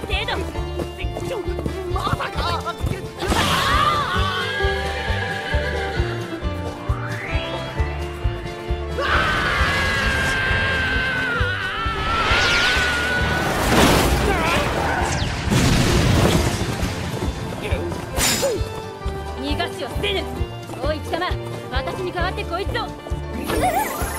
程度。まさか逃がしを捨てぬ。大井貴様私に代わってこいつを。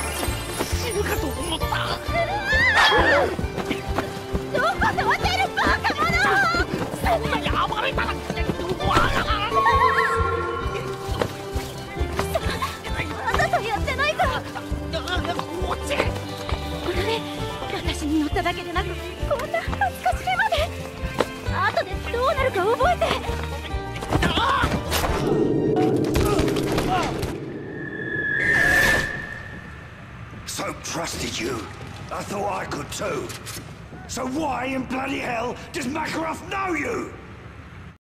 So trusted you. I thought I could too. So why in bloody hell does Makarov know you?